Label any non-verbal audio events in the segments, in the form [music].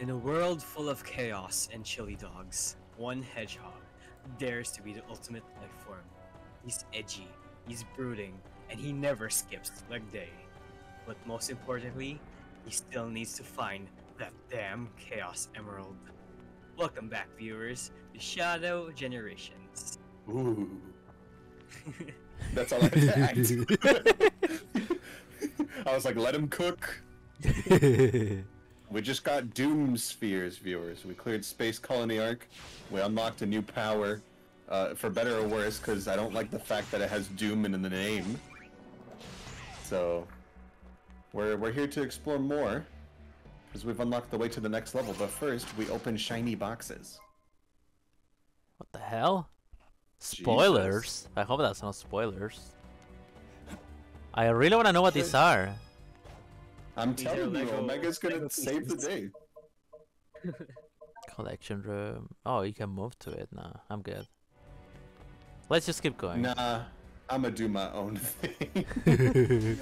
In a world full of chaos and chili dogs, one hedgehog dares to be the ultimate life form. He's edgy, he's brooding, and he never skips leg day. But most importantly, he still needs to find that damn Chaos Emerald. Welcome back, viewers, to Shadow Generations. Ooh. That's all I had to [laughs] act. [laughs] I was like, let him cook. [laughs] We just got Doom Spears, viewers. We cleared Space Colony ARK. We unlocked a new power. Uh, for better or worse, because I don't like the fact that it has Doom in the name. So, we're, we're here to explore more. Because we've unlocked the way to the next level. But first, we open shiny boxes. what the hell? Spoilers? I hope that's not spoilers. I really want to know what these are. I'm These telling you, Lego- Omega's gonna Lego save the day. [laughs] Collection room. Oh, you can move to it. Nah, I'm good. Let's just keep going. Nah, I'm gonna do my own thing. [laughs]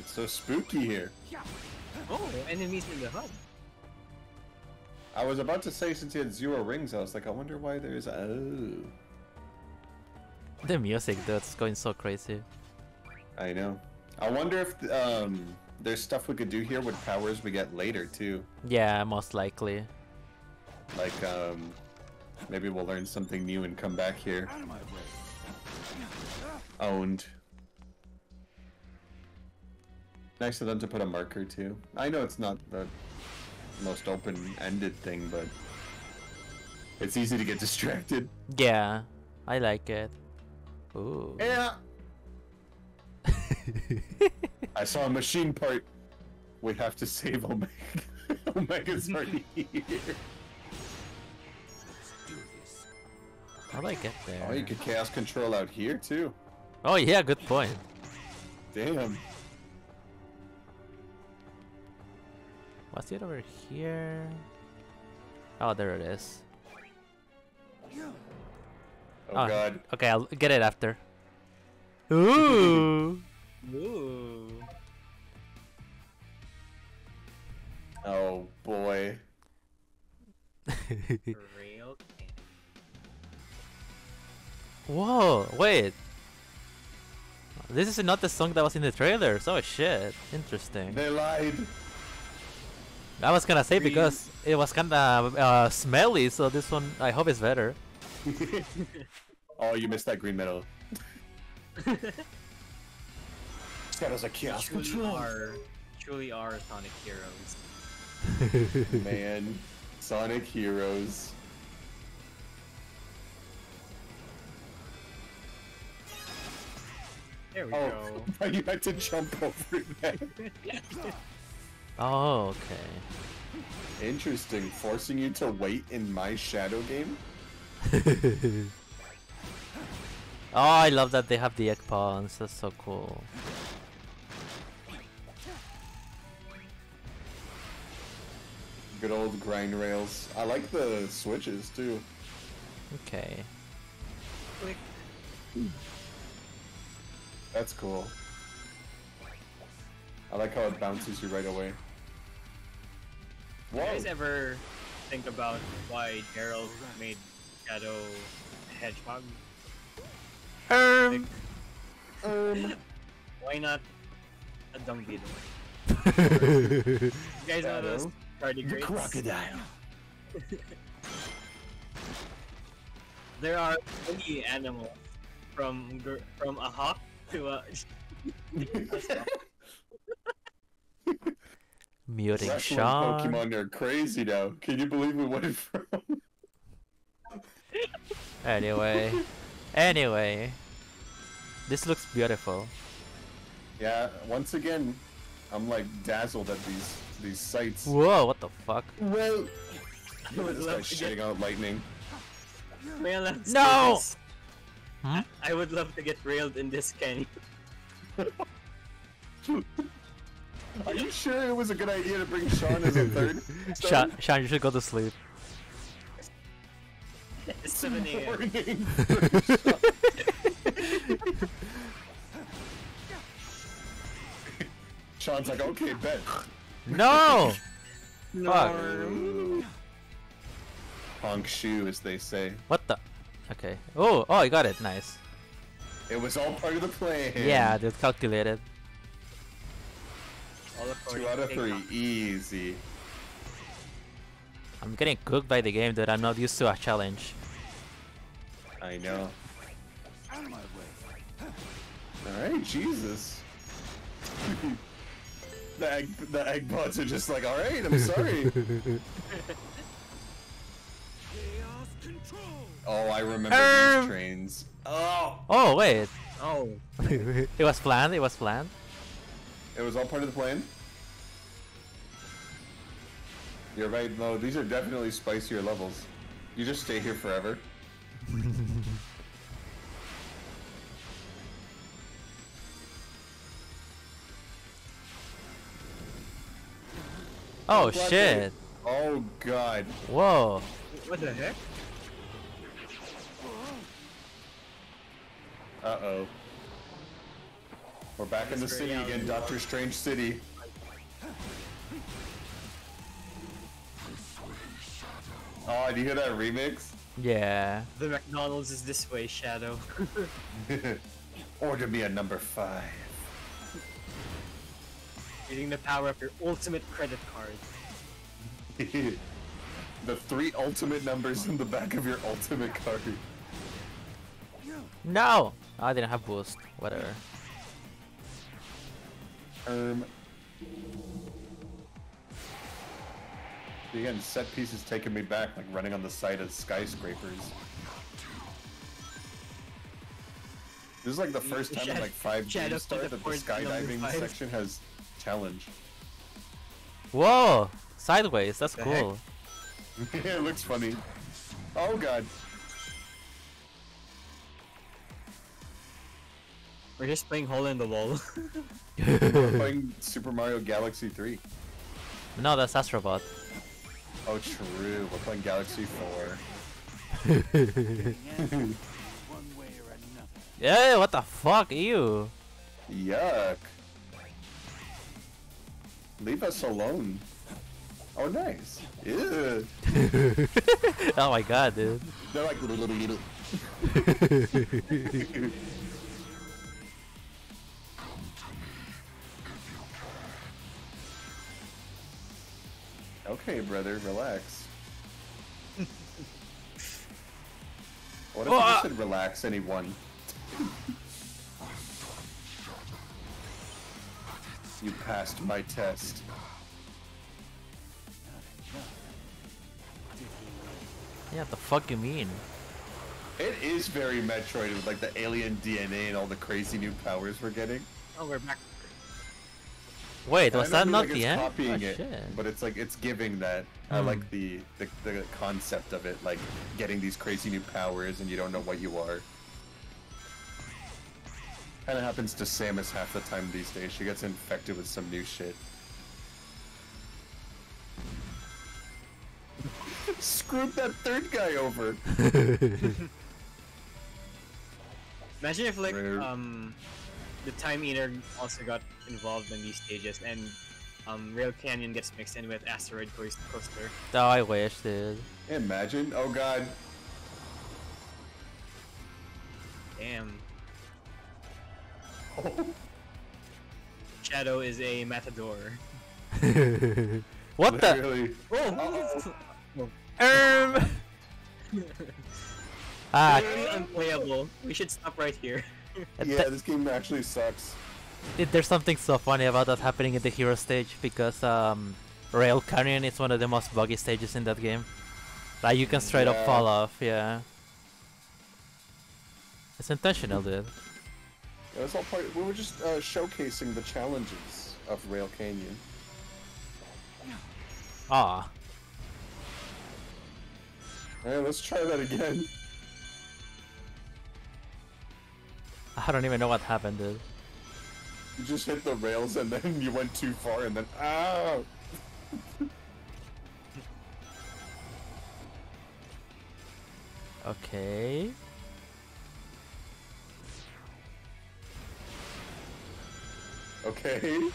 it's so spooky here. Oh, enemies in the hub. I was about to say since he had zero rings, I was like, I wonder why there's oh. [laughs] the music, it's going so crazy. I know. I wonder if um there's stuff we could do here with powers we get later too. Yeah, most likely. Like um maybe we'll learn something new and come back here. Owned. Nice of them to put a marker too. I know it's not the most open-ended thing, but it's easy to get [laughs] distracted. Yeah, I like it. Ooh. Yeah. [laughs] I saw a machine part. We have to save Omega. [laughs] Omega's already here. How do I get there? Oh, you could chaos control out here too. Oh yeah, good point. Damn. What's it over here? Oh, there it is. Oh, Oh, god. Okay, I'll get it after. Ooh. [laughs] Ooh. Oh boy. [laughs] Real Whoa, wait. This is not the song that was in the trailer. Oh shit, interesting. They lied. I was gonna say Green. because it was kinda uh, smelly, so this one I hope is better. [laughs] oh, you missed that green metal. Shadows of chaos truly are, truly are Sonic heroes. [laughs] Man. Sonic Heroes. There we Oh, go. [laughs] you had to jump over that. Oh, okay. Interesting. Forcing you to wait in my shadow game? [laughs] Oh, I love that they have the egg pawns. That's so cool. Good old grind rails. I like the switches too. Okay. That's cool. I like how it bounces you right away. do You guys ever think about why Gerald made Shadow hedgehog? Um. Um, [laughs] Why not a dung beetle? [laughs] You guys know those Shadow, tardigrades? crocodile. [laughs] There are many animals from gr- from a hawk to a. Muting Wrestling Sean. Pokemon are crazy now. Can you believe we went from? Anyway. Anyway. This looks beautiful. Yeah, once again, I'm like dazzled at these these sights. Whoa, what the fuck? Whoa! I would This love guy's to get shitting out lightning. railed at No! this. Hmm? I would love to get railed in this Kenny. [laughs] Are you sure it was a good idea to bring Sean as a third? [laughs] Sean, Sean, you should go to sleep. It's 7 a.m. Morning. Sean's like, okay, bet. No! [laughs] Fuck. Honk shoe, as they say. What the? Okay. Oh, oh, I got it. Nice. It was all part of the plan. Yeah, dude, calculated. All according Two out of three, TikTok. easy. I'm getting cooked by the game, dude. I'm not used to a challenge. I know. Alright, Jesus. [laughs] the egg the egg bots are just like, alright, I'm sorry. [laughs] oh, I remember Um. these trains. Oh Oh, wait. Oh, [laughs] it was planned. It was planned. it was all part of the plan? You're right, no, these are definitely spicier levels. You just stay here forever. [laughs] Oh, shit. Oh god. Whoa. what the heck? Uh oh. We're back in the city again. Doctor Strange City. Oh, do you hear that remix? Yeah. The McDonald's is this way, Shadow. [laughs] Order me a number five. Using the power of your ultimate credit card. [laughs] the three ultimate numbers in the back of your ultimate card. No! I didn't have boost. Whatever. Um. Again, set pieces taking me back, like running on the side of skyscrapers. This is like the first [laughs] time in like five Shadow games start that the skydiving section has challenge. Whoa! Sideways. That's The heck? cool. [laughs] it looks funny. Oh god. We're just playing hole in the wall. [laughs] We're playing Super Mario Galaxy 3. no, that's Astro Bot. Oh true, we're playing Galaxy 4. [laughs] Yeah, what the fuck? Ew. Yuck. Leave us alone. Oh nice. Ew. [laughs] oh my god, dude. They're like little little little. [laughs] okay, brother, relax. [laughs] what if I Ah! just said relax, anyone? you passed my test. Yeah, the fuck you mean? It is very Metroid with like the alien DNA and all the crazy new powers we're getting. oh, we're back. Wait, I was that not like the end? Copying oh, it, shit. but it's like it's giving that. I Hmm. like the, the the concept of it, like getting these crazy new powers and you don't know what you are. Kind of happens to Samus half the time these days. She gets infected with some new shit. [laughs] Screwed that third guy over. [laughs] [laughs] Imagine if like Rare. um the Time Eater also got involved in these stages and um Rail Canyon gets mixed in with Asteroid Coast- Coaster. Oh, I wish, dude. Imagine. Oh god. Damn. [laughs] Shadow is a matador. [laughs] what the? Literally. Oh! Um. [laughs] ah, Literally unplayable. We should stop right here. Yeah, this game actually sucks. Th- There's something so funny about that happening in the hero stage because um, Rail Canyon is one of the most buggy stages in that game. Like you can straight up fall off, yeah. It's intentional, dude. Was all part. We were just uh, showcasing the challenges of Rail Canyon. Ah, Alright, let's try that again. I don't even know what happened, dude. You just hit the rails and then you went too far and then ow! Ah! [laughs] okay. Okay.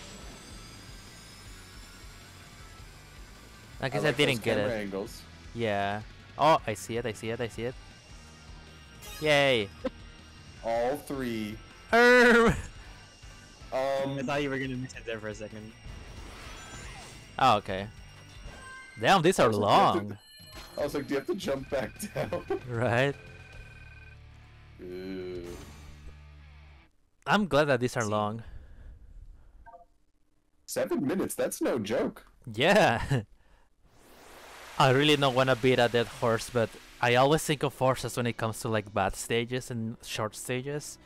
I guess I, like I didn't get it. Angles. Yeah. Oh, I see it, I see it, I see it. Yay! All three. Erm. I Um, thought you were gonna miss it there for a second. Oh, okay. Damn, these are Also, do to- long, I was like, do you have to jump back [laughs] down? right? Ew. I'm glad that these are long. Seven minutes. That's no joke. Yeah. [laughs] I really don't want to beat a dead horse, but I always think of horses when it comes to like bad stages and short stages.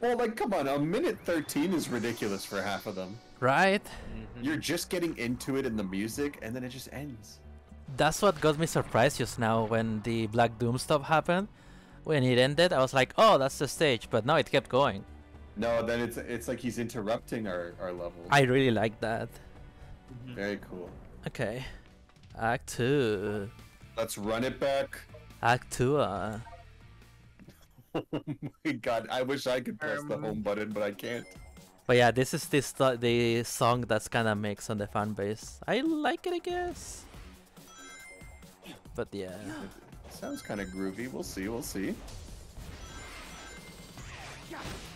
Well, like, come on. A minute thirteen is ridiculous for half of them. Right? Mm-hmm. You're just getting into it in the music, and then it just ends. That's what got me surprised just now when the Black Doom stuff happened. When it ended, I was like, oh, that's the stage, but no, it kept going. No, then it's it's like he's interrupting our our level. I really like that. Mm-hmm. Very cool. Okay. Act 2. Let's run it back. Act 2. Uh, [laughs] Oh my god, I wish I could press the Um, home button, but I can't. but yeah, this is this th- the song that's kind of mixed on the fan base. I like it, I guess. But yeah. Sounds kind of groovy. We'll see. We'll see.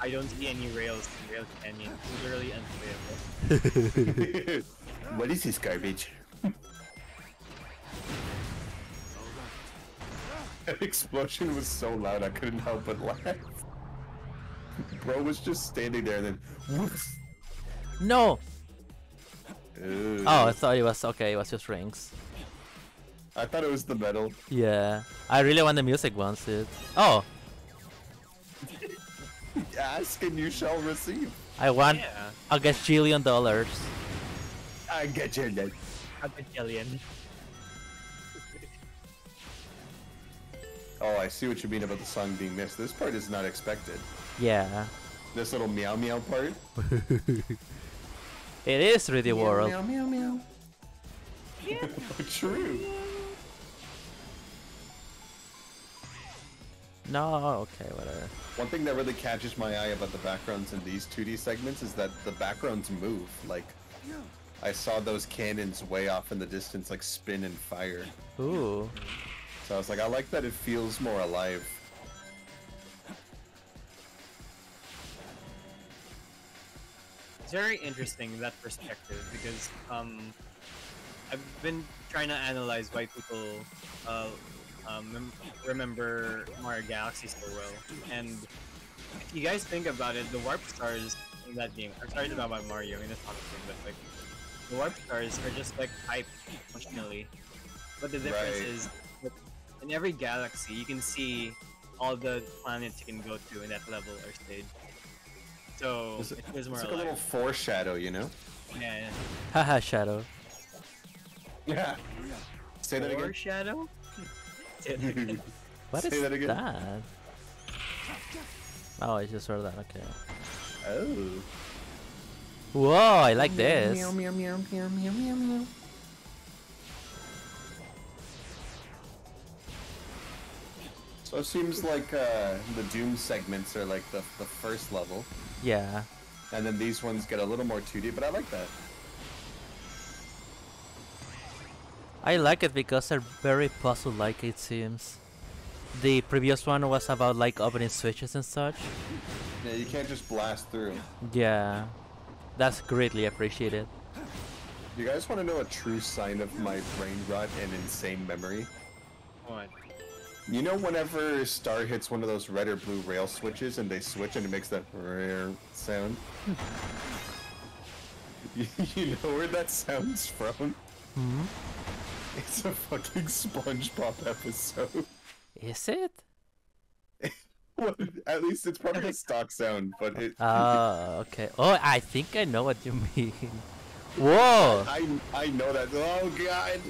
I don't see any rails in Rail Canyon. It's Literally unplayable. [laughs] what is this garbage? [laughs] that [laughs] explosion was so loud I couldn't help but laugh. Bro was just standing there and then whoops. No! Ew. Oh, I thought it was okay, it was just rings. I thought it was the metal. Yeah. I really want the music once, dude. Oh, [laughs] Ask and you shall receive. I want Yeah, a gajillion dollars. I get you. Ned. a bajillion. Oh, I see what you mean about the song being missed. This part is not expected. Yeah. This little meow meow part. [laughs] It is 3D World. Meow meow meow. [laughs] True. No, okay, whatever. One thing that really catches my eye about the backgrounds in these 2D segments is that the backgrounds move. Like, I saw those cannons way off in the distance, like spin and fire. Ooh. I was like, I like that it feels more alive. It's very interesting that perspective because um, I've been trying to analyze why people uh, um, remember Mario Galaxy so well. And if you guys think about it, the warp stars in that game, I'm sorry to talk about Mario in this topic, but like the warp stars are just like hype functionally. But the difference Right. is in every galaxy you can see all the planets you can go to in that level or stage. So It's, it feels more it's like a little foreshadow, you know? Yeah, yeah. Haha, Shadow. Yeah. Say that again. Foreshadow? [laughs] Say that again. What is Say that again. that? Oh, I just heard that, okay. Oh. Whoa, I like this. Meow meow meow meow meow meow meow. So it seems like uh, the Doom segments are like the, the first level, Yeah. and then these ones get a little more 2D, but I like that. I like it because they're very puzzle-like, it seems. The previous one was about like opening switches and such. Yeah, you can't just blast through. Yeah. That's greatly appreciated. You guys want to know a true sign of my brain rot and insane memory? What? You know whenever Star hits one of those red or blue rail switches and they switch and it makes that rare sound? you, [laughs] you know where that sounds from? Hmm? It's a fucking SpongeBob episode. Is it? [laughs] well, at least it's probably a stock sound, but it. Oh, [laughs] okay. Oh, I think I know what you mean. Whoa! I I know that. Oh god!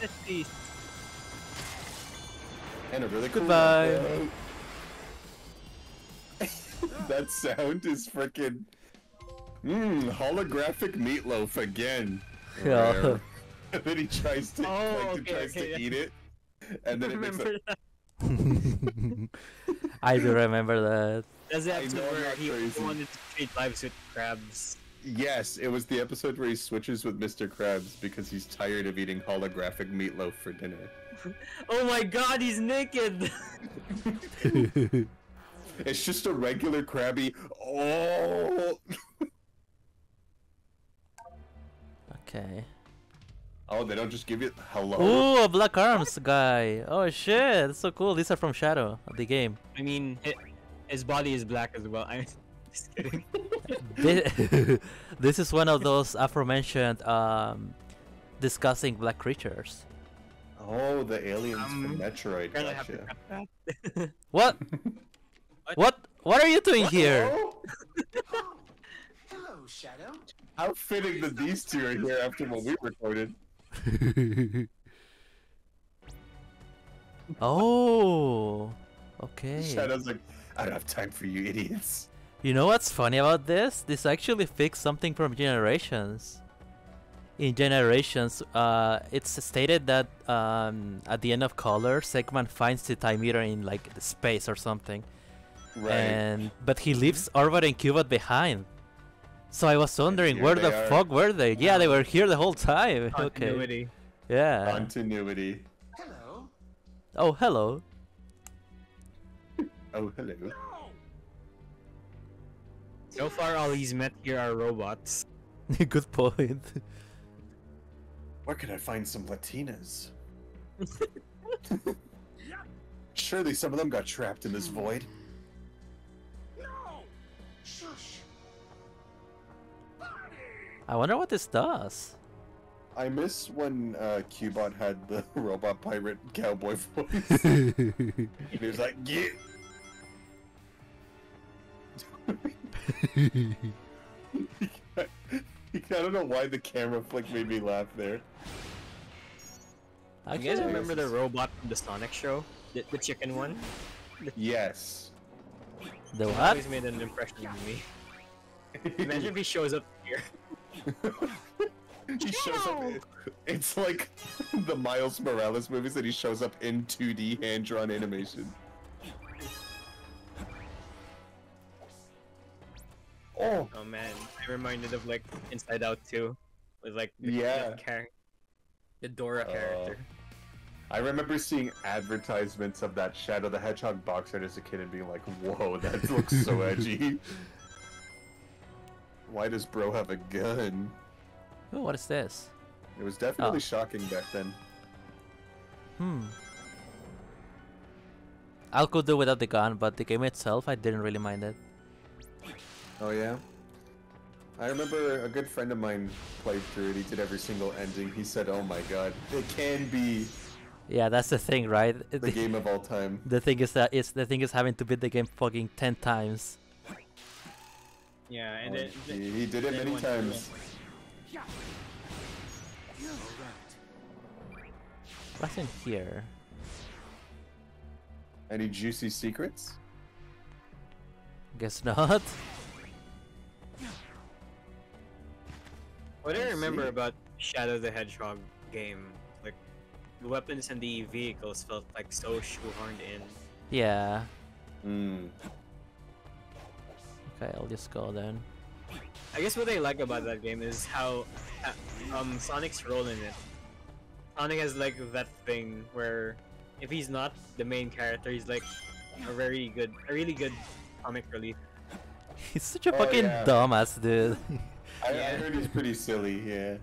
Let's see. And a really cool. Goodbye. [laughs] that sound is freaking. Mmm, holographic meatloaf again. Yeah. [laughs] And then he tries to Oh, like okay, tries okay, to yeah. eat it, and then it makes Remember a, that? [laughs] I do remember that. That's the I episode know I'm where he crazy. wanted to trade lives with Krabs. Yes, it was the episode where he switches with Mr. Krabs because he's tired of eating holographic meatloaf for dinner. [laughs] Oh my god, he's naked! [laughs] It's just a regular Krabby. Oh, [laughs] okay. oh, they don't just give you hello. Ooh, a Black Arms guy. Oh shit, that's so cool. These are from Shadow of the game. I mean, his body is black as well. I'm just kidding. [laughs] Thi- [laughs] this is one of those aforementioned um, discussing black creatures. Oh, the aliens Um, from Metroid. Apparently I have to Gotcha. cut. [laughs] What? what? What are you doing here? Oh, Hello, Shadow. how fitting that these two are here after what we recorded. oh, okay. Shadow's like, I don't have time for you idiots. You know what's funny about this? This actually fixed something from Generations. In Generations, uh, it's stated that um, at the end of Colors, Eggman finds the Time Eater in like space or something, Right. and but he leaves Orbot and Cubot behind. So I was wondering here where the are. fuck were they? Yeah, they were here the whole time. [laughs] okay. Continuity. Yeah. Continuity. Hello. Oh, hello. Oh, hello. So far, all he's met here are robots. [laughs] Good point. Where can I find some Latinas? [laughs] Surely some of them got trapped in this void. No. Shush. I wonder what this does. I miss when uh, Cubot had the [laughs] robot pirate cowboy voice. he was like, yeah. [laughs] I don't know why the camera flick made me laugh there. I You guys guess- remember the robot from the Sonic show? The, the chicken one? Yes. the It what? always made an impression on me. [laughs] Imagine if he shows up here. he shows up. It's like [laughs] the Miles Morales movies that he shows up in 2D hand drawn animation. Oh, Oh man, I'm reminded of like Inside Out 2. With like the, Yeah. the, the Dora Uh, character. I remember seeing advertisements of that Shadow the Hedgehog box art as a kid and being like, whoa, that [laughs] looks so edgy. Why does bro have a gun? Ooh, what is this? It was definitely Oh. shocking back then. Hmm. I could do without the gun, but the game itself, I didn't really mind it. Oh yeah. I remember a good friend of mine played through it. He did every single ending. He said, "Oh my god, it can be Yeah, that's the thing, right? the game of all time." [laughs] The thing is that it's the thing is having to beat the game fucking ten times. Yeah, and Oh, then, he, he did it many one- times. What's in here? Any juicy secrets? Guess not. [laughs] What do I I remember see. about Shadow the Hedgehog game? Like, the weapons and the vehicles felt like so shoehorned in. Yeah. Hmm. Okay, I'll just go then. I guess what I like about that game is how uh, um Sonic's role in it. Sonic has like that thing where if he's not the main character, he's like a very good, a really good comic relief. [laughs] He's such a Oh, fucking yeah. dumbass, dude. [laughs] I, I heard he's pretty silly. Yeah.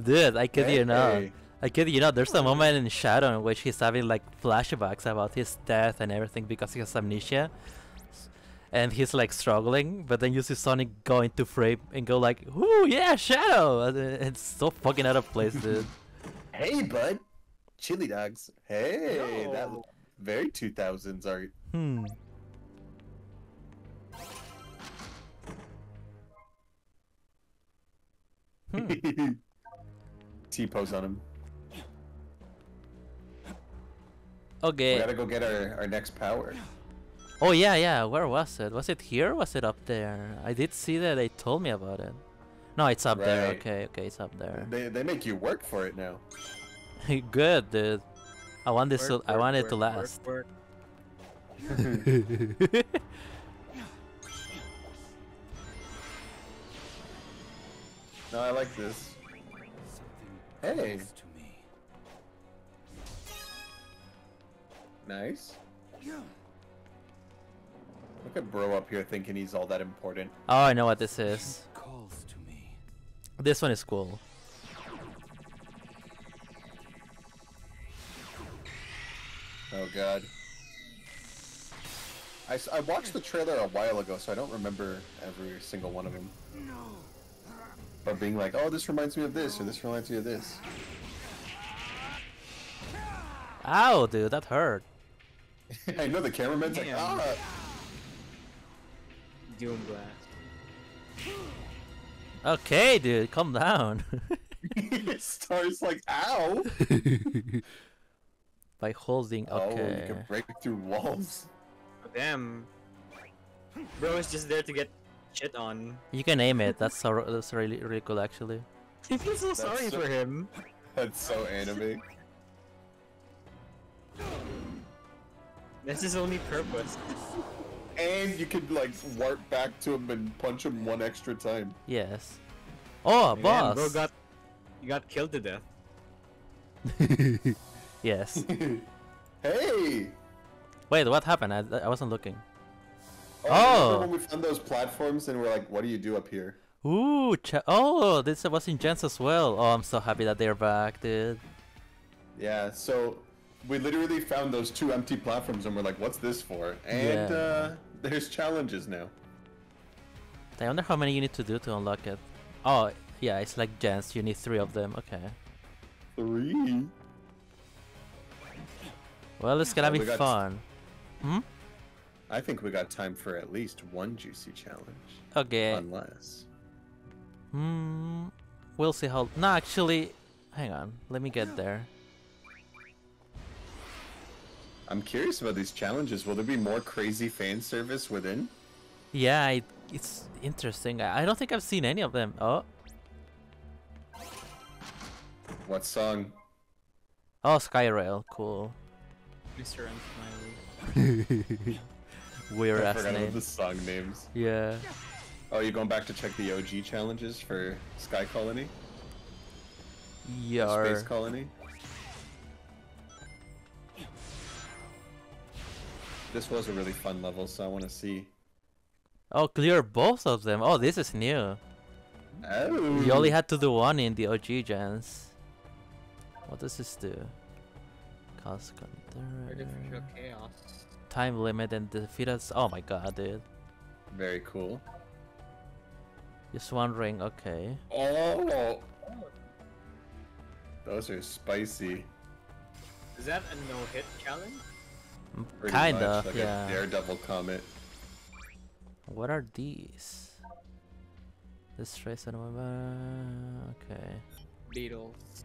dude, I kid you not. Hey. I kid you not. There's a moment in Shadow in which he's having like flashbacks about his death and everything because he has amnesia. And he's like struggling, but then you see Sonic go into frame and go like, "Ooh, yeah, Shadow!" It's so fucking out of place, dude. [laughs] Hey, bud. Chili dogs. Hey, that Yo. very 2000s art. Hmm. Hmm. [laughs] T pose on him. Okay. We gotta go get our, our next power. Oh yeah, yeah. Where was it? Was it here? Or was it up there? I did see that they told me about it. No, it's up there. Okay, okay, it's up there. They, they make you work for it now. [laughs] Good, dude. I want this. Work, to, I work, want it work, to work, last. [laughs] No, I like this. Hey, to me. nice. Look at bro up here thinking he's all that important. Oh, I know what this is. Calls to me. This one is cool. Oh god. I, I watched the trailer a while ago, so I don't remember every single one of them. But being like, oh, this reminds me of this, or this reminds me of this. Ow, dude, that hurt. [laughs] I know the cameraman's like, Damn. ah! Doom blast. Okay, dude, calm down. [laughs] Star's like, ow! [laughs] By holding, okay. Oh, you can break through walls. Damn. Bro is just there to get shit on. You can aim it. That's so that's really really cool actually. He feels so sorry so- for him. That's so anime. That's his only purpose. And you could like warp back to him and punch him one extra time. Yes. Oh, Man, boss. bro got he got killed to death. [laughs] yes. [laughs] hey! Wait, what happened? I, I wasn't looking. Oh, Oh. when we found those platforms and we're like, what do you do up here? Ooh, oh, this was in Gens as well. Oh, I'm so happy that they're back, dude. Yeah, so we literally found those two empty platforms and we're like, what's this for? And Yeah. uh, there's challenges now. I wonder how many you need to do to unlock it. Oh, yeah, it's like Gens. You need three of them. Okay. Three. Well, it's gonna Oh, be fun. Hmm? I think we got time for at least one juicy challenge. Okay. Unless. Hmm. We'll see how. No, actually, hang on. Let me get there. I'm curious about these challenges. Will there be more crazy fan service within? Yeah, it, it's interesting. I, I don't think I've seen any of them. Oh, What song? oh, Skyrail. Cool. Mr. M. [laughs] Smiley. Weird I ass forgot about name. the song names. Yeah. Oh, you going back to check the OG challenges for Sky Colony? Yeah. Space Colony? This was a really fun level, so I want to see. Oh, clear both of them. Oh, this is new. Oh! You only oh. had to do one in the OG gens. What does this do? Cause Artificial counter. chaos. Time limit and defeat us. Oh my god, dude. Very cool. Just wondering. Okay. Oh! Those are spicy. Is that a no-hit challenge? Pretty Kinda. much, like yeah. a Daredevil comet. What are these? This trace on my Okay. Beatles.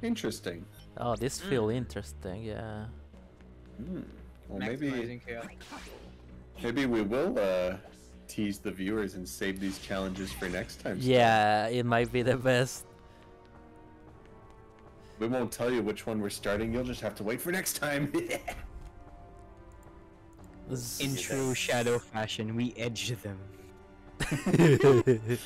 Interesting. Oh, this feel Mm. interesting. Yeah. Hmm. Well, maybe chaos. maybe we will uh, tease the viewers and save these challenges for next time. Star. Yeah, it might be the best. We won't tell you which one we're starting. You'll just have to wait for next time. [laughs] In true shadow fashion, we edge them. [laughs]